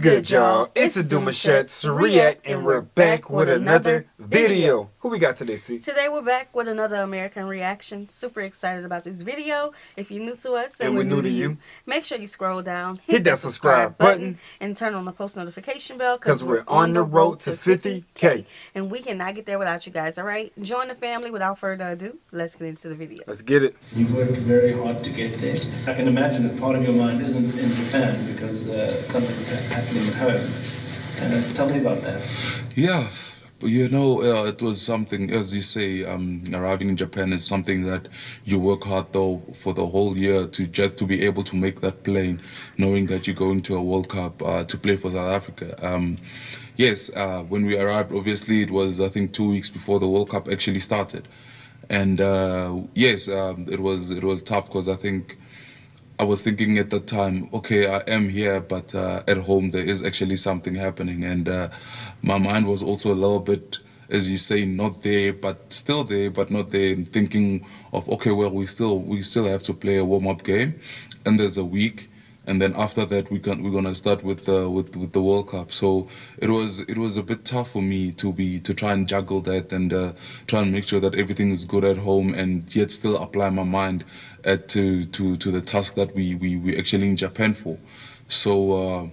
Good, y'all? It's the Demouchets React, and we're back with another video. Who we got today, C? Today we're back with another American reaction. Super excited about this video. If you're new to us And we're new to you, make sure you scroll down, Hit that subscribe button. and turn on the post notification bell Because we're on the road to 50K. And we cannot get there without you guys, all right? Join the family without further ado. Let's get into the video. Let's get it. You worked very hard to get there. I can imagine that part of your mind isn't in Japan because uh, something's happening at home. Uh, tell me about that. Yeah, you know, uh, it was something, as you say, um, arriving in Japan is something that you work hard though for the whole year to just to be able to make that plane, knowing that you're going to a World Cup uh, to play for South Africa. Um, yes, uh, when we arrived, obviously it was I think two weeks before the World Cup actually started, and uh, yes, um, it was it was tough because I think. I was thinking at that time, okay, I am here, but uh, at home there is actually something happening, and uh, my mind was also a little bit, as you say, not there, but still there, but not there. And thinking of, okay, well, we still we still have to play a warm up game, and there's a week, and then after that we can we're gonna start with the with with the World Cup. So it was it was a bit tough for me to be to try and juggle that and uh, try and make sure that everything is good at home and yet still apply my mind at to to to the task that we we we actually in Japan for. So. Uh,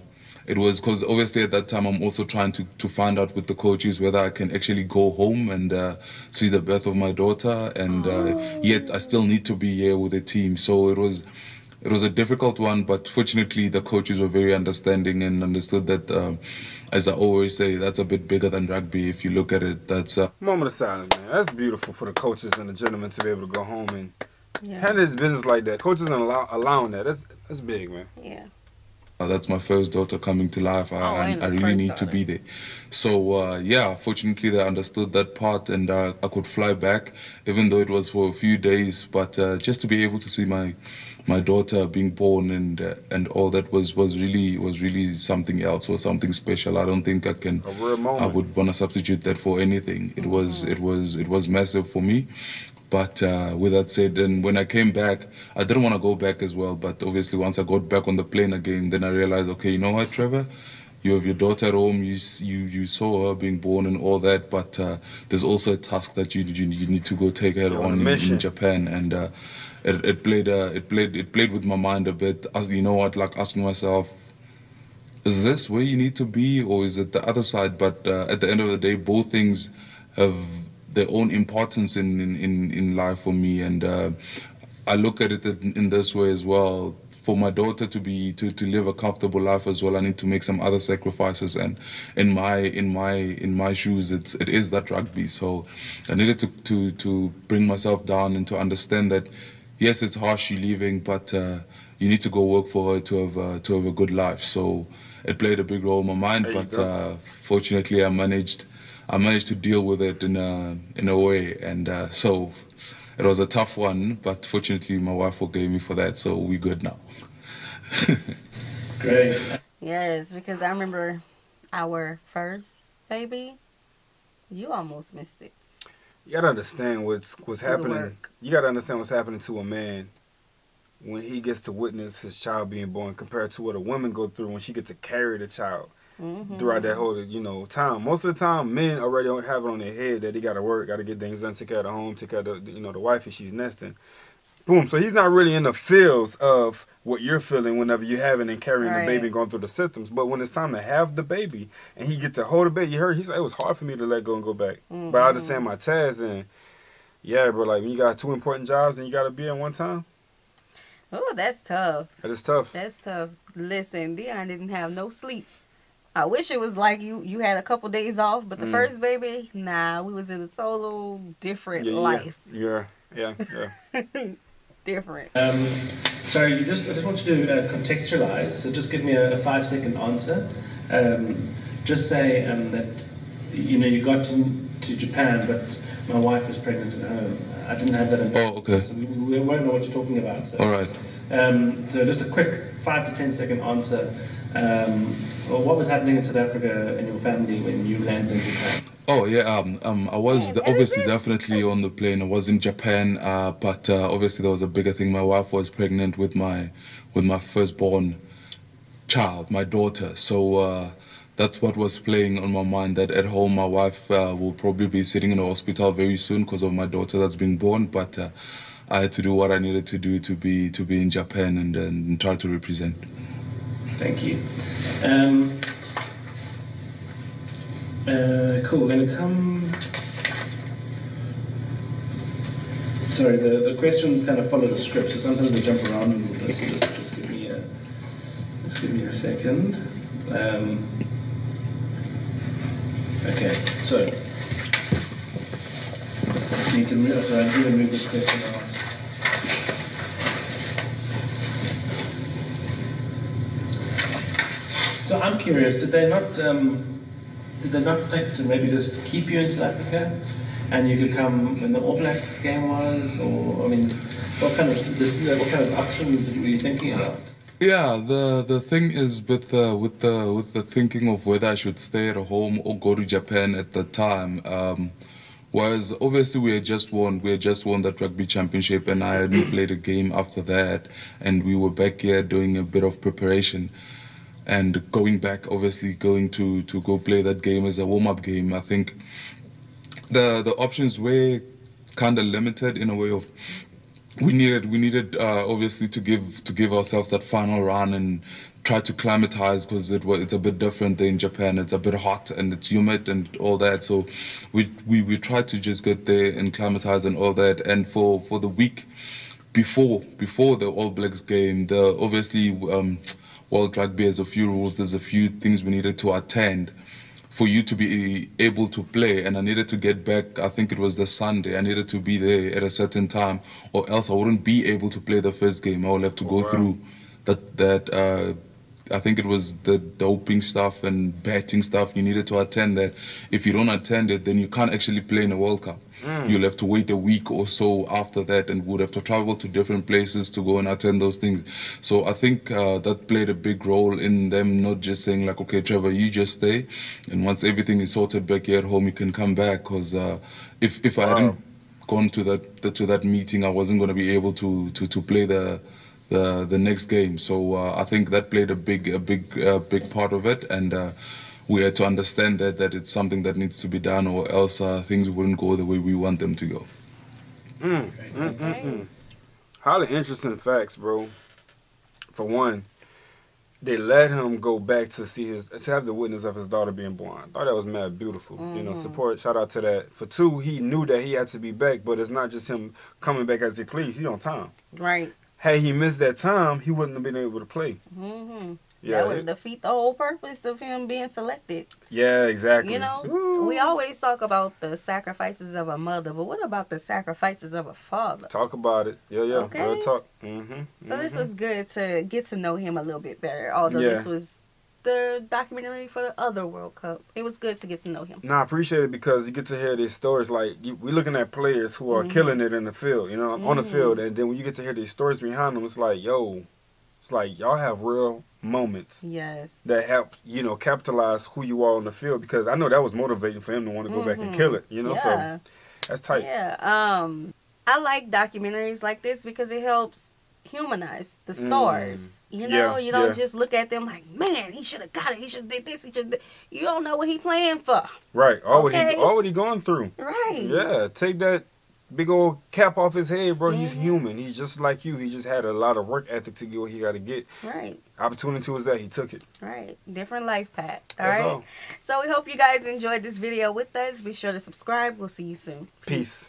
it was because obviously at that time I'm also trying to, to find out with the coaches whether I can actually go home and uh, see the birth of my daughter, and uh, yet I still need to be here with the team. So it was it was a difficult one, but fortunately the coaches were very understanding and understood that, um, as I always say, that's a bit bigger than rugby. If you look at it, that's a Moment of silence, man. That's beautiful for the coaches and the gentlemen to be able to go home and Yeah. handle his business like that. Coaches are allow, allowing that. That's that's big, man. Yeah. Uh, that's my first daughter coming to life. I, Oh, I, I really first need to be there. So uh, yeah, fortunately they understood that part, and uh, I could fly back, even though it was for a few days. But uh, just to be able to see my my daughter being born and uh, and all that was was really was really something else, was something special. I don't think I can. A moment. I would want to substitute that for anything. It was it was it was massive for me. But uh, with that said, and when I came back, I didn't want to go back as well. But obviously, once I got back on the plane again, then I realized, okay, you know what, Trevor, you have your daughter at home. You you you saw her being born and all that. But uh, there's also a task that you you, you need to go take her You're on in, in Japan, and uh, it, it played uh, it played it played with my mind a bit. As you know what, like asking myself, is this where you need to be or is it the other side but uh, at the end of the day both things have their own importance in in, in, life for me. And uh, i look at it in, in this way as well. For my daughter to be to, to live a comfortable life as well i need to make some other sacrifices. And in my in my in my shoes it's it is that rugby. So i needed to to to bring myself down and to understand that yes it's harsh you leaving but uh, you need to go work for her to have uh, to have a good life. So it played a big role in my mind There but uh, fortunately i managed i managed to deal with it in a in a way and uh, so it was a tough one but fortunately my wife forgave me for that so we're good now Great. Yes, because I remember our first baby. You almost missed it. You gotta understand what's what's happening. You gotta understand what's happening to a man when he gets to witness his child being born compared to what a woman go through when she gets to carry the child Mhm. throughout that whole you know time. Most of the time, men already don't have it on their head that they gotta work, gotta get things done, take care of the home, take care of the you know the wife if she's nesting. Boom. So he's not really in the feels of what you're feeling whenever you're having and carrying Right. the baby and going through the symptoms. But when it's time to have the baby and he get to hold the baby, you heard he said it was hard for me to let go and go back. But I understand my task and yeah, bro. Like when you got two important jobs and you gotta be at one time, Oh, that's tough. that is tough. That's tough. Listen, Dion didn't have no sleep. I wish it was like you you had a couple days off, but the Mm. first baby, nah, we was in a solo different yeah, yeah, life. Yeah, yeah, yeah. Different. Um, so you just, I just want you to uh, contextualize. So just give me a, a five second answer. Um, just say um, that you know you got to, to Japan, but my wife was pregnant at home. I didn't have that in Oh, okay. So we, we won't know what you're talking about. So. all right Um, so just a quick five to ten second answer. Um, well, what was happening in South Africa in your family when you landed in Japan? Oh yeah, um, um, I was the, obviously definitely on the plane. I was in Japan, uh, but uh, obviously there was a bigger thing. My wife was pregnant with my with my firstborn child, my daughter. So uh, that's what was playing on my mind. That at home, my wife uh, will probably be sitting in the hospital very soon because of my daughter that's being born. But uh, I had to do what I needed to do to be to be in Japan and, and try to represent. Thank you. Um, uh, cool. Then come. Sorry, the, the questions kind of follow the script, so sometimes they jump around and just, just, just give me a just give me a second. Um, okay, so just need to move. So I need to move this question out. So I'm curious, did they not um, did they not think to maybe just keep you in South Africa and you could come when the All Blacks game was, or I mean, what kind of this, what kind of options were you thinking about? Yeah, the the thing is with the with the with the thinking of whether I should stay at home or go to Japan at the time. Um, was obviously we had just won we had just won that rugby championship and I hadn't played a game after that and we were back here doing a bit of preparation and going back obviously going to to go play that game as a warm-up game I think the the options were kind of limited in a way of we needed we needed uh, obviously to give to give ourselves that final run and try to climatize because it was it's a bit different than Japan. It's a bit hot and it's humid and all that. So we we we tried to just get there and climatize and all that. And for for the week before before the All Blacks game, the obviously um, World Rugby has a few rules. There's a few things we needed to attend for you to be able to play and I needed to get back I think it was the Sunday I needed to be there at a certain time or else I wouldn't be able to play the first game. I would have to go wow. through that that uh, I think it was the doping stuff and betting stuff. You needed to attend that. If you don't attend it then you can't actually play in a World Cup Mm. You'll have to wait a week or so after that and would have to travel to different places to go and attend those things. So I think uh, that played a big role in them not just saying like, okay, Trevor, you just stay. And once everything is sorted back here at home, you can come back. Because uh, if, if I wow. hadn't gone to that, to that meeting, I wasn't going to be able to, to, to play the, the, the next game. So uh, I think that played a big, a big, uh, big part of it. And uh, we had to understand that that it's something that needs to be done, or else uh, things wouldn't go the way we want them to go. Mm, mm, mm, mm. Highly interesting facts, bro. For one, they let him go back to see his to have the witness of his daughter being born. I thought that was mad beautiful. Mm-hmm. You know, mm-hmm. support shout out to that. For two, he knew that he had to be back, but it's not just him coming back as he please. He on time. Right. Had he missed that time, he wouldn't have been able to play. Mm-hmm. Yeah, that would defeat the whole purpose of him being selected. Yeah, exactly. You know, Ooh. we always talk about the sacrifices of a mother, but what about the sacrifices of a father? Talk about it. Yeah, yeah. Okay. Real talk. Mm-hmm. So mm-hmm. this was good to get to know him a little bit better. Although yeah. this was the documentary for the other World Cup. It was good to get to know him. No, I appreciate it because you get to hear these stories. Like we're looking at players who are mm-hmm. killing it in the field, you know, on the field, mm-hmm. and then when you get to hear these stories behind them, it's like, yo, it's like y'all have real moments. Yes. That help you know capitalize who you are on the field because I know that was motivating for him to want to go mm-hmm. back and mm-hmm. kill it. You know, yeah. so that's tight. Yeah. Um, I like documentaries like this because it helps humanize the stars. Mm. You know, yeah, you don't yeah. just look at them like, man, he should have got it. He should have did this. He should. You don't know what he playing for. Right. All okay? what he all what he going through. Right. Yeah. Take that big old cap off his head, bro. He's human. He's just like you. He just had a lot of work ethic to get what he got to get. Right. Opportunity was that he took it. Right. Different life path. All That's right. All. So we hope you guys enjoyed this video with us. Be sure to subscribe. We'll see you soon. Peace. Peace.